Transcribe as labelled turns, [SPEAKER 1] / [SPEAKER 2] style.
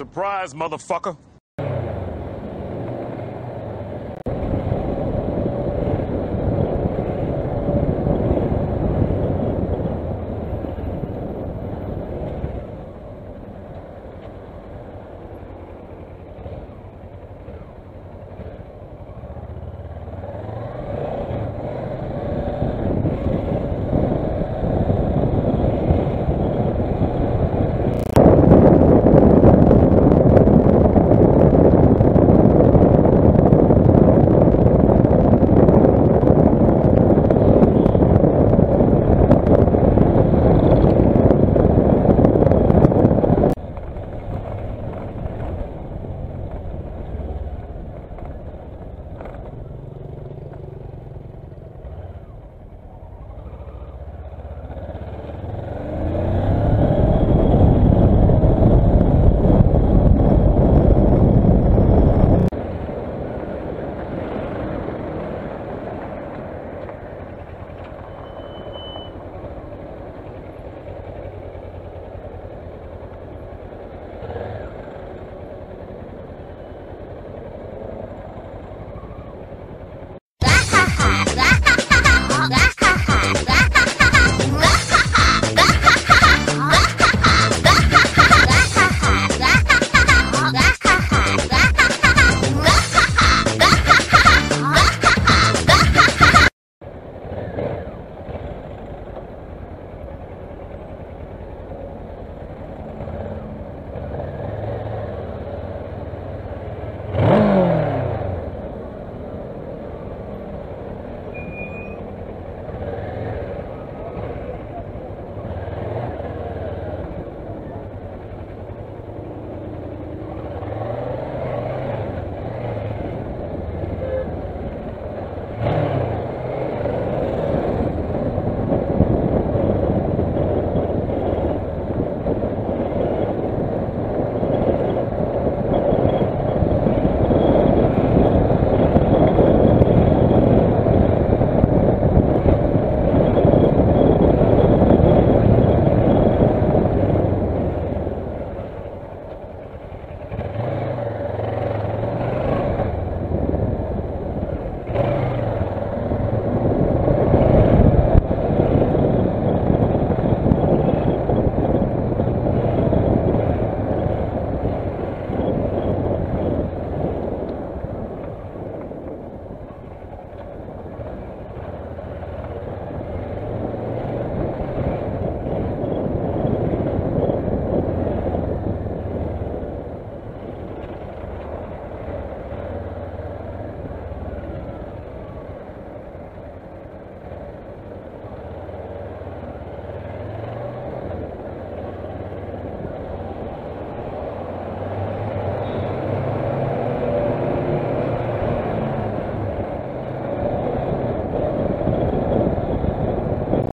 [SPEAKER 1] Surprise, motherfucker.